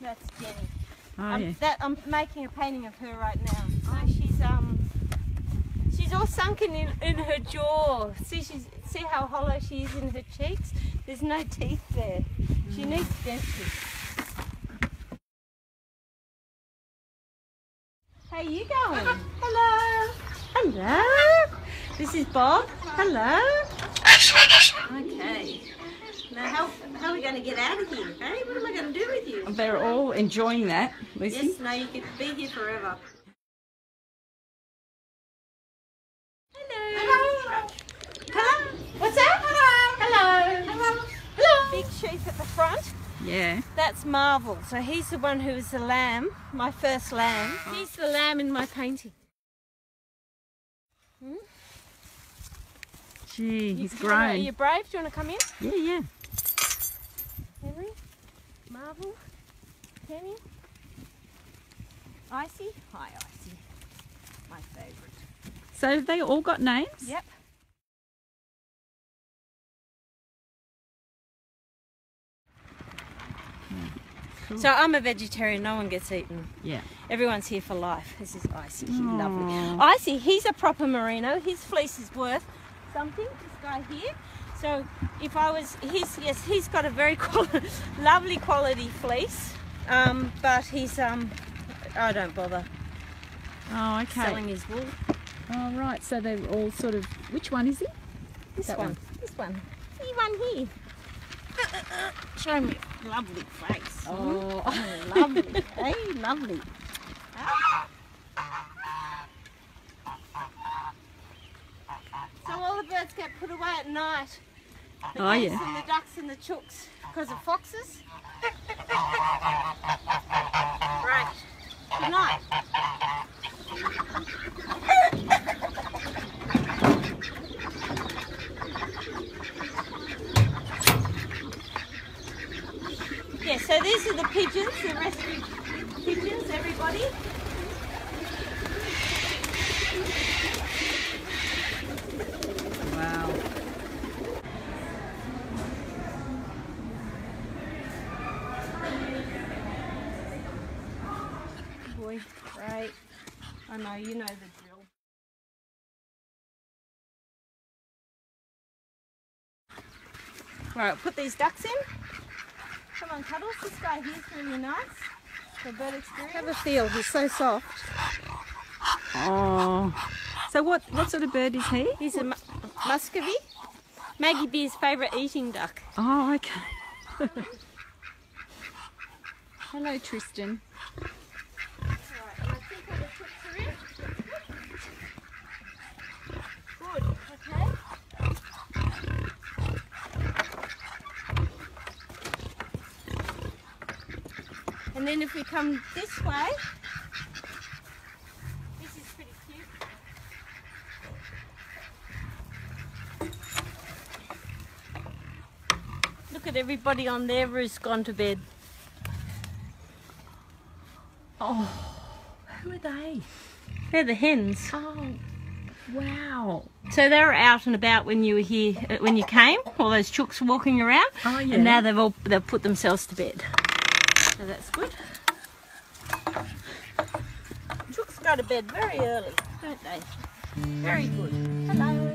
That's Jenny. Oh, I'm, yeah. that, I'm making a painting of her right now. So she's um, she's all sunken in, in her jaw. See, she's see how hollow she is in her cheeks. There's no teeth there. She needs dentures. How you going? Hello. Hello. This is Bob. Hello. Okay. Now how, how are we going to get out of here? Hey, what am I going to do with you? They're all enjoying that, Lucy. Yes, no, you could be here forever. Hello. Hello. Hello. What's that? Hello. Hello. Hello. Big sheep at the front. Yeah. That's Marvel. So he's the one who is the lamb, my first lamb. He's the lamb in my painting. Hmm? Gee, he's You wanna- Are you brave? Do you want to come in? Yeah, yeah. Marvel? Penny? Icy? Hi, Icy. My favourite. So they all got names? Yep. Hmm. So I'm a vegetarian, no one gets eaten. Yeah. Everyone's here for life. This is Icy, he's Aw. lovely. Icy, he's a proper merino. His fleece is worth something, this guy here. So if I was, he's, yes, he's got a very quali- lovely quality fleece, um, but he's, um, I don't bother Oh, okay. selling his wool. Oh, right. So they're all sort of. Which one is he? This one. one. This one. See one here. Show me lovely face. Oh. Oh, lovely. hey, lovely. So all the birds get put away at night. Oh, the Oh, yeah. And the ducks and the chooks because of foxes. right. Good night. Yeah, so these are the pigeons, the rescued pigeons, everybody. Boy, right. I know, you know the drill. Right, put these ducks in. Come on, Cuddles. This guy here's really nice. For bird experience. Have a feel. He's so soft. Oh. So what? What sort of bird is he? He's a mu- muscovy. Maggie Beer's favourite eating duck. Oh, okay. Hello, Tristan. Right, and I think all the chicks are in. Good, okay. And then if we come this way, this is pretty cute. Look at everybody on their roost gone to bed. Oh, who are they? They're the hens. Oh, wow. So they were out and about when you were here, uh, when you came. All those chooks walking around. Oh, yeah. And now they've all they've put themselves to bed. So that's good. Chooks go to bed very early, don't they? Very good. Hello.